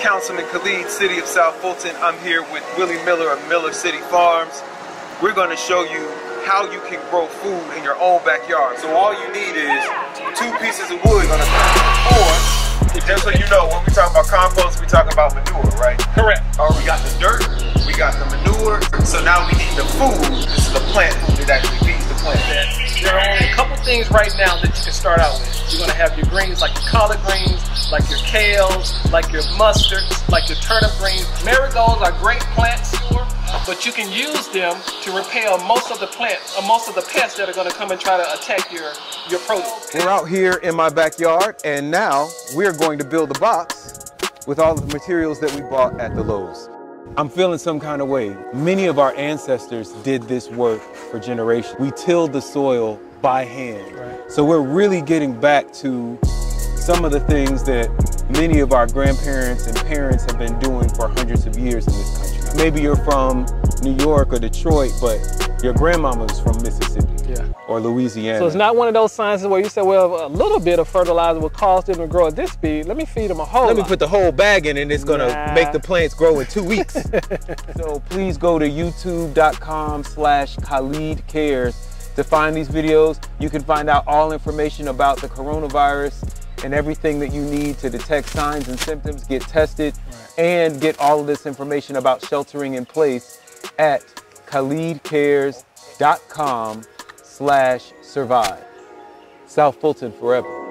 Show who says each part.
Speaker 1: Councilman Khalid, City of South Fulton. I'm here with Willie Miller of Miller City Farms. We're going to show you how you can grow food in your own backyard. So all you need is two pieces of wood on a or just so you know, when we talk about compost, we talk about manure, right?
Speaker 2: Correct.
Speaker 1: Or we got the dirt, we got the manure, so now we need the food. This is the plant food that actually the plant.
Speaker 2: There are only a couple things right now that you can start out with. You're gonna have your greens like your collard greens, like your kales, like your mustards, like your turnip greens. Marigolds are great plants, but you can use them to repel most of the plants, or most of the pests that are gonna come and try to attack your, your produce.
Speaker 1: We're out here in my backyard, and now we're going to build a box with all the materials that we bought at the Lowe's. I'm feeling some kind of way. Many of our ancestors did this work for generations. We tilled the soil by hand.
Speaker 2: Right.
Speaker 1: So we're really getting back to some of the things that many of our grandparents and parents have been doing for hundreds of years in this country. Maybe you're from New York or Detroit, but your grandmama was from Mississippi
Speaker 2: Yeah.
Speaker 1: or Louisiana.
Speaker 2: So it's not one of those sciences where you say, well, a little bit of fertilizer will cause them to grow at this speed. Let me feed them a whole
Speaker 1: Let me put the whole bag in and it's gonna
Speaker 2: Nah.
Speaker 1: make the plants grow in two weeks. so please go to youtube.com slash Khalid Cares to find these videos. You can find out all information about the coronavirus and everything that you need to detect signs and symptoms, get tested, and get all of this information about sheltering in place at khalidcares.com slash survive. South Fulton forever.